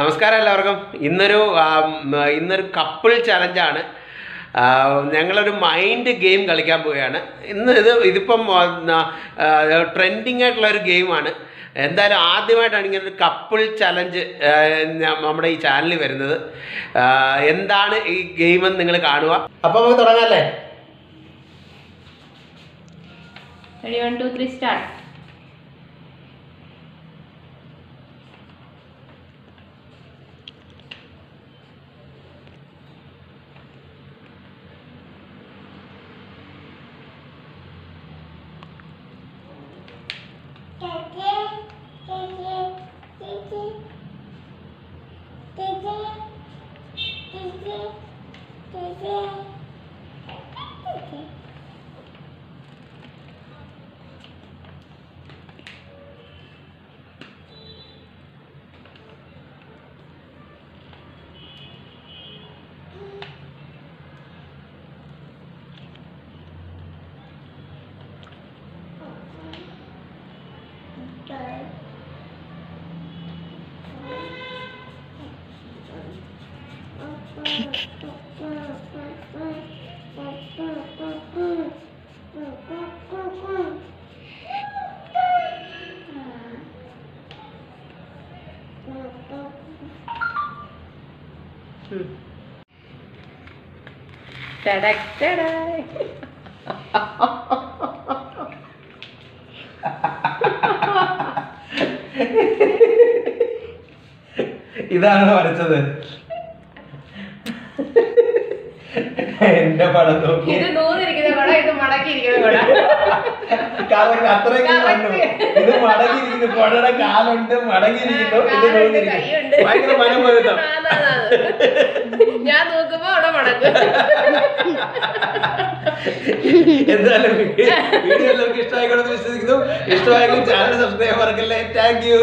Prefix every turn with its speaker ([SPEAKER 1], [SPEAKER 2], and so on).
[SPEAKER 1] നമസ്കാരം എല്ലാവർക്കും. ഇന്നൊരു ഇന്നൊരു കപ്പിൾ ചലഞ്ചാണ് ഞങ്ങളൊരു മൈൻഡ് ഗെയിം കളിക്കാൻ പോവുകയാണ്. ഇന്ന് ഇത് ഇതിപ്പം ട്രെൻഡിങ് ആയിട്ടുള്ള ഒരു ഗെയിമാണ് എന്തായാലും ആദ്യമായിട്ടാണ് ഇങ്ങനെ ഒരു കപ്പിൾ ചലഞ്ച് നമ്മുടെ ഈ ചാനലിൽ വരുന്നത്. എന്താണ് ഈ ഗെയിമെന്ന് നിങ്ങൾ കാണുക. അപ്പോൾ നമുക്ക് തുടങ്ങാം
[SPEAKER 2] അല്ലേ? One, Good.
[SPEAKER 1] ഇതാണ് വരച്ചത് എന്റെ പടം നോക്കി.
[SPEAKER 2] ഇത് നൂറിരിക്കുന്ന കുട ഇത് മടക്കിയിരിക്കുന്ന
[SPEAKER 1] അത്രയ്ക്ക് കണ്ടു. ഇത് മടങ്ങിയിരിക്കുന്നു. പടയുടെ കാലുണ്ട് മടങ്ങിയിരിക്കുന്നു. ഇത്
[SPEAKER 2] നൂറിരിക്കുന്നു.
[SPEAKER 1] ഭയങ്കര മനം
[SPEAKER 2] ആന്നാന്നാന്ന്. ഞാൻ നോക്കുമ്പോ അവിടെ മടക്കും
[SPEAKER 1] എന്തായാലും വീഡിയോ എല്ലാവർക്കും ഇഷ്ടമായിക്കോണെന്ന് വിശ്വസിക്കുന്നു. ഇഷ്ടമായെങ്കിൽ ചാനൽ സബ്സ്ക്രൈബ് മറക്കല്ലേ. Thank you